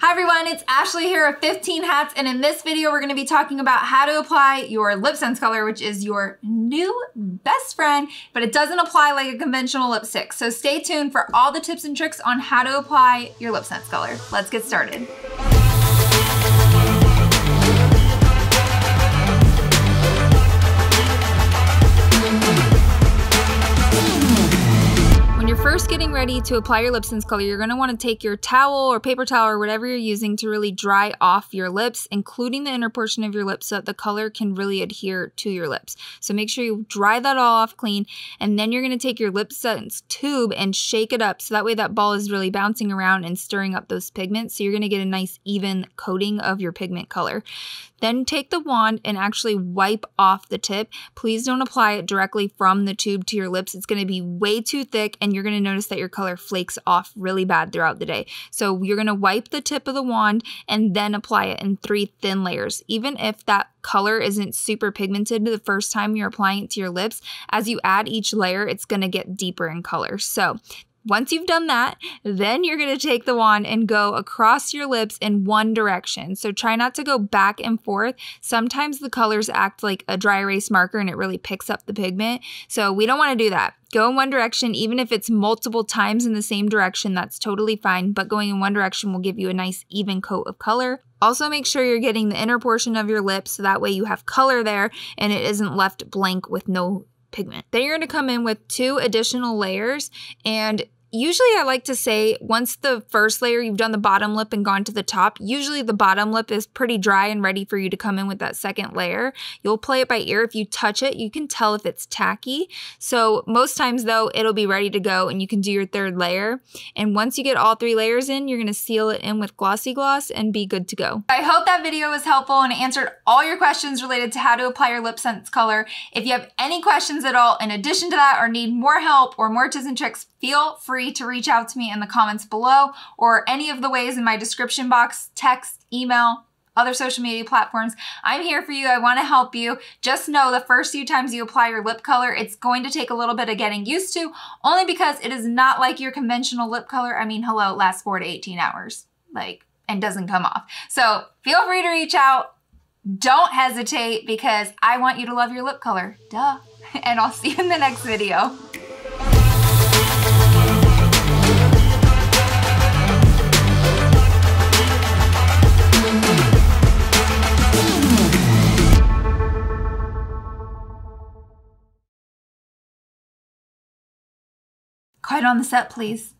Hi everyone, it's Ashley here of 15 Hats, and in this video we're going to be talking about how to apply your LipSense color, which is your new best friend, but it doesn't apply like a conventional lipstick. So stay tuned for all the tips and tricks on how to apply your LipSense color. Let's get started. First getting ready to apply your LipSense color, you're going to want to take your towel or paper towel or whatever you're using to really dry off your lips, including the inner portion of your lips so that the color can really adhere to your lips. So make sure you dry that all off clean and then you're going to take your LipSense tube and shake it up so that way that ball is really bouncing around and stirring up those pigments so you're going to get a nice even coating of your pigment color. Then take the wand and actually wipe off the tip. Please don't apply it directly from the tube to your lips. It's going to be way too thick and you're going to notice that your color flakes off really bad throughout the day. So you're going to wipe the tip of the wand and then apply it in three thin layers. Even if that color isn't super pigmented the first time you're applying it to your lips, as you add each layer, it's going to get deeper in color. So once you've done that, then you're going to take the wand and go across your lips in one direction. So try not to go back and forth. Sometimes the colors act like a dry erase marker and it really picks up the pigment. So we don't want to do that. Go in one direction, even if it's multiple times in the same direction, that's totally fine. But going in one direction will give you a nice even coat of color. Also, make sure you're getting the inner portion of your lips so that way you have color there and it isn't left blank with no pigment. Then you're going to come in with two additional layers and Usually, I like to say once the first layer you've done the bottom lip and gone to the top, usually the bottom lip is pretty dry and ready for you to come in with that second layer. You'll play it by ear. If you touch it, you can tell if it's tacky. So, most times though, it'll be ready to go and you can do your third layer. And once you get all three layers in, you're gonna seal it in with Glossy Gloss and be good to go. I hope that video was helpful and answered all your questions related to how to apply your LipSense color. If you have any questions at all in addition to that or need more help or more tips and tricks, feel free to reach out to me in the comments below or any of the ways in my description box, text, email, other social media platforms. I'm here for you. I want to help you. Just know the first few times you apply your lip color, it's going to take a little bit of getting used to, only because it is not like your conventional lip color. I mean, hello, it lasts 4 to 18 hours, like, and doesn't come off. So feel free to reach out. Don't hesitate because I want you to love your lip color. Duh. And I'll see you in the next video. Quiet on the set, please.